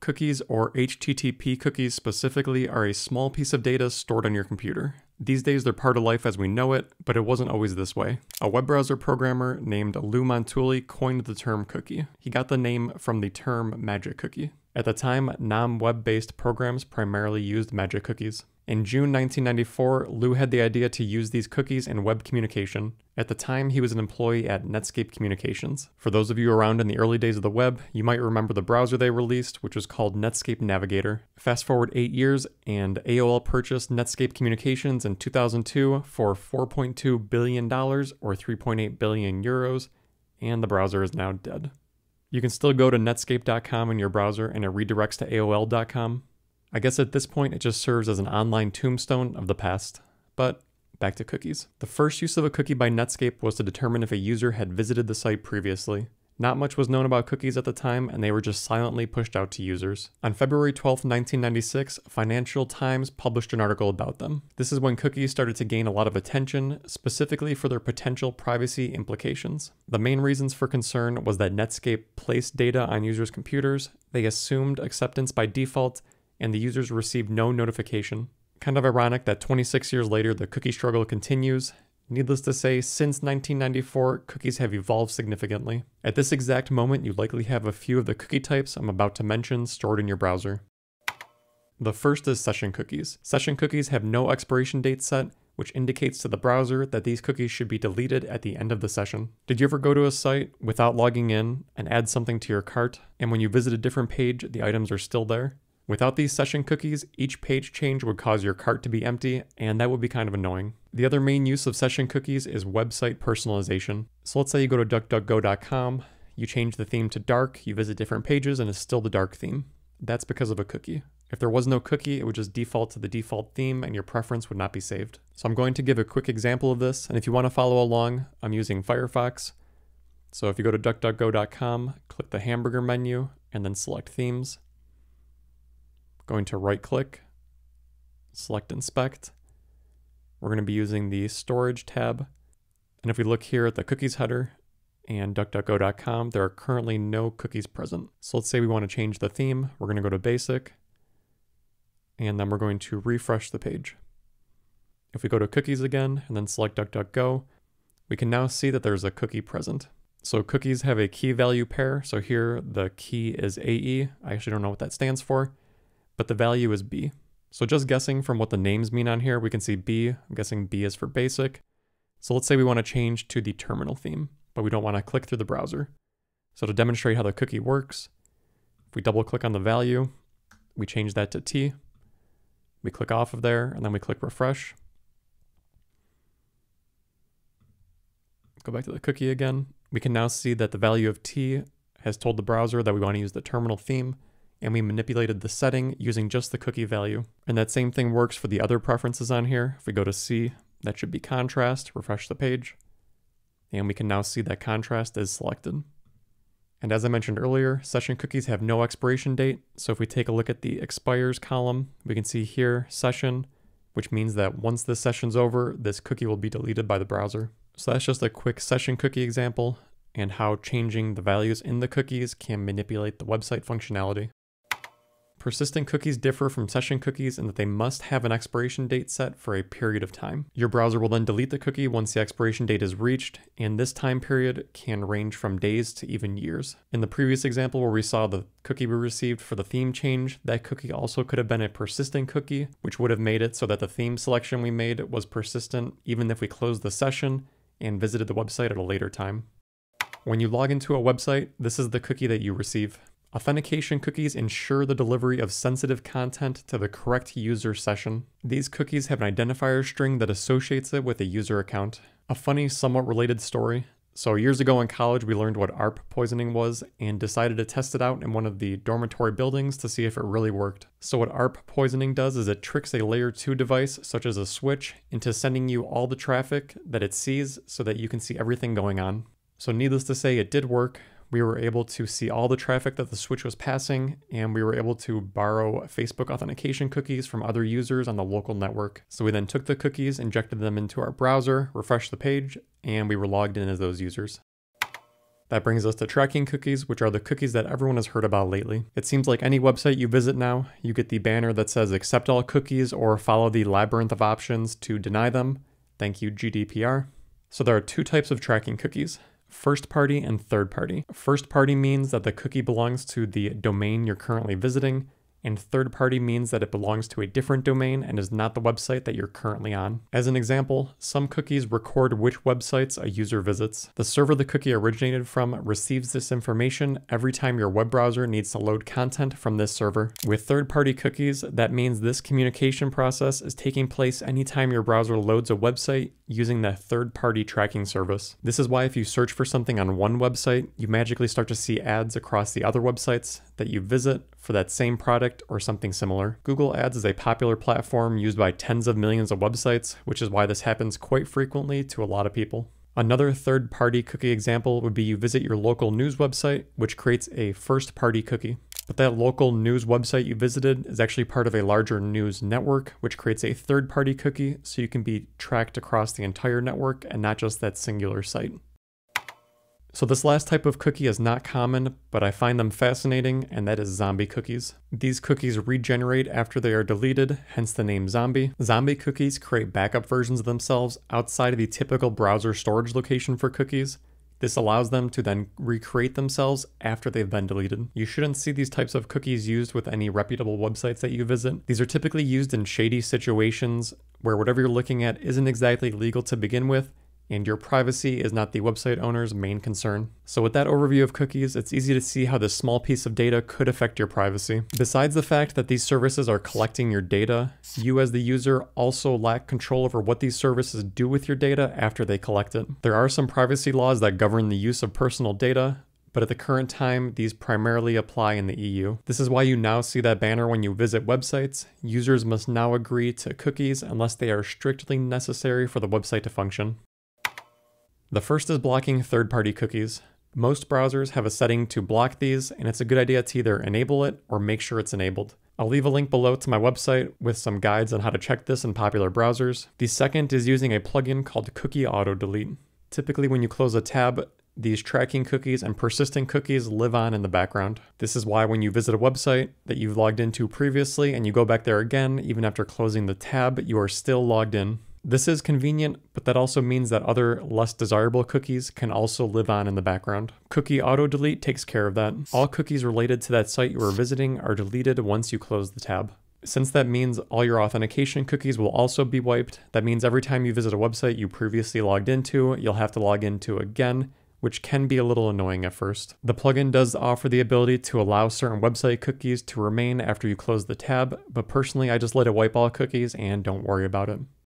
Cookies, or HTTP cookies specifically, are a small piece of data stored on your computer. These days they're part of life as we know it, but it wasn't always this way. A web browser programmer named Lou Montulli coined the term cookie. He got the name from the term magic cookie. At the time, non web based programs primarily used magic cookies. In June 1994, Lou had the idea to use these cookies in web communication. At the time, he was an employee at Netscape Communications. For those of you around in the early days of the web, you might remember the browser they released, which was called Netscape Navigator. Fast forward eight years, and AOL purchased Netscape Communications in 2002 for $4.2 billion or 3.8 billion euros, and the browser is now dead. You can still go to netscape.com in your browser and it redirects to AOL.com. I guess at this point it just serves as an online tombstone of the past. But back to cookies. The first use of a cookie by Netscape was to determine if a user had visited the site previously. Not much was known about cookies at the time, and they were just silently pushed out to users. On February 12, 1996, Financial Times published an article about them. This is when cookies started to gain a lot of attention, specifically for their potential privacy implications. The main reasons for concern was that Netscape placed data on users' computers, they assumed acceptance by default, and the users received no notification. Kind of ironic that 26 years later, the cookie struggle continues. Needless to say, since 1994, cookies have evolved significantly. At this exact moment, you likely have a few of the cookie types I'm about to mention stored in your browser. The first is session cookies. Session cookies have no expiration date set, which indicates to the browser that these cookies should be deleted at the end of the session. Did you ever go to a site without logging in and add something to your cart, and when you visit a different page, the items are still there? Without these session cookies, each page change would cause your cart to be empty, and that would be kind of annoying. The other main use of session cookies is website personalization. So let's say you go to duckduckgo.com, you change the theme to dark, you visit different pages, and it's still the dark theme. That's because of a cookie. If there was no cookie, it would just default to the default theme and your preference would not be saved. So I'm going to give a quick example of this, and if you want to follow along, I'm using Firefox. So if you go to duckduckgo.com, click the hamburger menu, and then select themes, Going to right click, select inspect. We're going to be using the storage tab. And if we look here at the cookies header and duckduckgo.com, there are currently no cookies present. So let's say we want to change the theme. We're going to go to basic and then we're going to refresh the page. If we go to cookies again and then select DuckDuckGo, we can now see that there's a cookie present. So cookies have a key value pair. So here the key is AE. I actually don't know what that stands for but the value is B. So just guessing from what the names mean on here, we can see B, I'm guessing B is for basic. So let's say we want to change to the terminal theme, but we don't want to click through the browser. So to demonstrate how the cookie works, if we double click on the value, we change that to T, we click off of there, and then we click refresh. Go back to the cookie again. We can now see that the value of T has told the browser that we want to use the terminal theme, and we manipulated the setting using just the cookie value. And that same thing works for the other preferences on here. If we go to C, that should be contrast, refresh the page, and we can now see that contrast is selected. And as I mentioned earlier, session cookies have no expiration date, so if we take a look at the expires column, we can see here session, which means that once this session's over, this cookie will be deleted by the browser. So that's just a quick session cookie example and how changing the values in the cookies can manipulate the website functionality. Persistent cookies differ from session cookies in that they must have an expiration date set for a period of time. Your browser will then delete the cookie once the expiration date is reached, and this time period can range from days to even years. In the previous example where we saw the cookie we received for the theme change, that cookie also could have been a persistent cookie, which would have made it so that the theme selection we made was persistent even if we closed the session and visited the website at a later time. When you log into a website, this is the cookie that you receive. Authentication cookies ensure the delivery of sensitive content to the correct user session. These cookies have an identifier string that associates it with a user account. A funny, somewhat related story. So, years ago in college, we learned what ARP poisoning was and decided to test it out in one of the dormitory buildings to see if it really worked. So, what ARP poisoning does is it tricks a layer 2 device, such as a switch, into sending you all the traffic that it sees so that you can see everything going on. So, needless to say, it did work we were able to see all the traffic that the switch was passing, and we were able to borrow Facebook authentication cookies from other users on the local network. So we then took the cookies, injected them into our browser, refreshed the page, and we were logged in as those users. That brings us to tracking cookies, which are the cookies that everyone has heard about lately. It seems like any website you visit now, you get the banner that says accept all cookies or follow the labyrinth of options to deny them. Thank you, GDPR. So there are two types of tracking cookies first party and third party. First party means that the cookie belongs to the domain you're currently visiting, and third party means that it belongs to a different domain and is not the website that you're currently on. As an example, some cookies record which websites a user visits. The server the cookie originated from receives this information every time your web browser needs to load content from this server. With third party cookies, that means this communication process is taking place anytime your browser loads a website using the third party tracking service. This is why if you search for something on one website, you magically start to see ads across the other websites that you visit for that same product or something similar. Google Ads is a popular platform used by tens of millions of websites, which is why this happens quite frequently to a lot of people. Another third party cookie example would be you visit your local news website, which creates a first party cookie. But that local news website you visited is actually part of a larger news network, which creates a third party cookie so you can be tracked across the entire network and not just that singular site. So this last type of cookie is not common, but I find them fascinating, and that is zombie cookies. These cookies regenerate after they are deleted, hence the name zombie. Zombie cookies create backup versions of themselves outside of the typical browser storage location for cookies. This allows them to then recreate themselves after they've been deleted. You shouldn't see these types of cookies used with any reputable websites that you visit. These are typically used in shady situations where whatever you're looking at isn't exactly legal to begin with, and your privacy is not the website owner's main concern. So with that overview of cookies, it's easy to see how this small piece of data could affect your privacy. Besides the fact that these services are collecting your data, you as the user also lack control over what these services do with your data after they collect it. There are some privacy laws that govern the use of personal data, but at the current time, these primarily apply in the EU. This is why you now see that banner when you visit websites. Users must now agree to cookies unless they are strictly necessary for the website to function. The first is blocking third-party cookies. Most browsers have a setting to block these, and it's a good idea to either enable it or make sure it's enabled. I'll leave a link below to my website with some guides on how to check this in popular browsers. The second is using a plugin called Cookie Auto Delete. Typically when you close a tab, these tracking cookies and persistent cookies live on in the background. This is why when you visit a website that you've logged into previously and you go back there again, even after closing the tab, you are still logged in. This is convenient, but that also means that other less desirable cookies can also live on in the background. Cookie auto delete takes care of that. All cookies related to that site you are visiting are deleted once you close the tab. Since that means all your authentication cookies will also be wiped, that means every time you visit a website you previously logged into, you'll have to log into again, which can be a little annoying at first. The plugin does offer the ability to allow certain website cookies to remain after you close the tab, but personally I just let it wipe all cookies and don't worry about it.